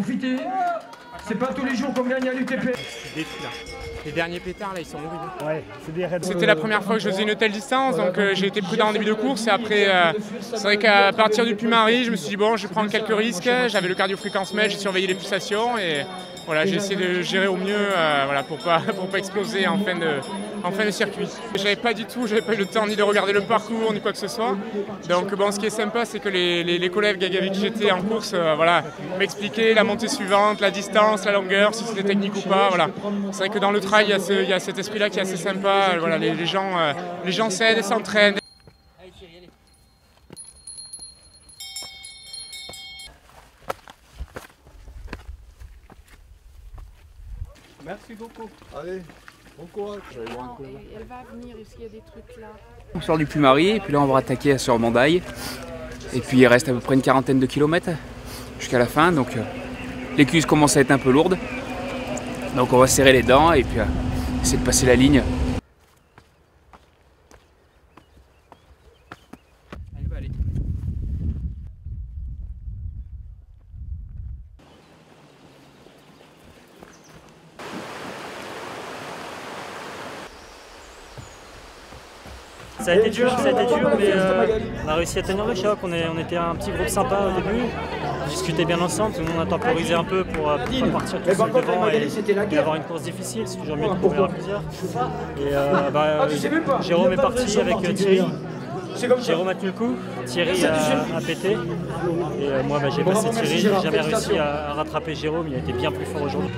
qualité. C'est pas tous les jours qu'on gagne à l'UTP. Les derniers pétards là ils sont horribles. Ouais. C'était la première fois que je faisais une telle distance donc euh, j'ai été prudent en début de course et après euh, c'est vrai qu'à partir du Puy-Marie je me suis dit bon je vais prendre quelques risques. J'avais le cardio fréquence mètre, j'ai surveillé les pulsations et voilà j'ai essayé de gérer au mieux euh, voilà, pour pas pour pas exploser en fin de en fin de circuit. J'avais pas du tout, j'avais pas eu le temps ni de regarder le parcours ni quoi que ce soit. Donc bon ce qui est sympa c'est que les, les, les, collègues avec qui j'étais en course voilà, m'expliquaient la montée suivante, la distance, la longueur, si c'était technique ou pas. Voilà. C'est vrai que dans le trail il y a, ce, il y a cet esprit là qui est assez sympa. Voilà, les, les gens euh, les gens s'aident, s'entraînent. Merci beaucoup. Allez, bon courage. Et elle va venir, est-ce qu'il y a des trucs là On sort du Puy-Marie et puis là on va attaquer sur Mandaille. Et puis il reste à peu près une quarantaine de kilomètres jusqu'à la fin. Donc euh, les cuisses commencent à être un peu lourdes. Donc on va serrer les dents et puis euh, essayer de passer la ligne. Allez, va aller. Ça a été dur, ça a été dur, mais euh, on a réussi à tenir le choc. On, est, on était un petit groupe sympa au début. On discutait bien ensemble, tout le monde a temporisé un peu pour, euh, pour pas partir tout seul devant et, et avoir une course difficile. C'est toujours mieux de courir à plusieurs. Et euh, bah, Jérôme est parti avec Thierry. Jérôme a tenu le coup, Thierry a, a pété. Et euh, moi bah, j'ai passé Thierry, j'ai jamais réussi à, à rattraper Jérôme, il a été bien plus fort aujourd'hui.